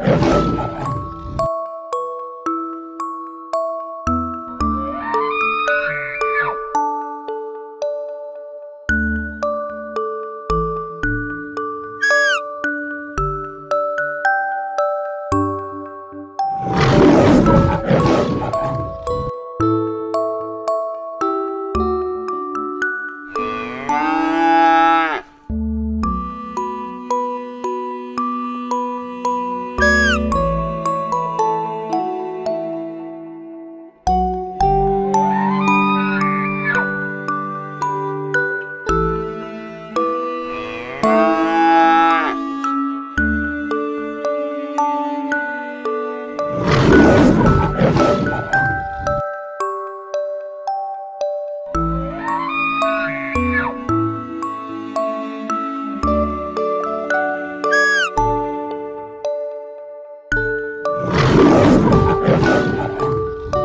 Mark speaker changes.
Speaker 1: Thank
Speaker 2: Thank you.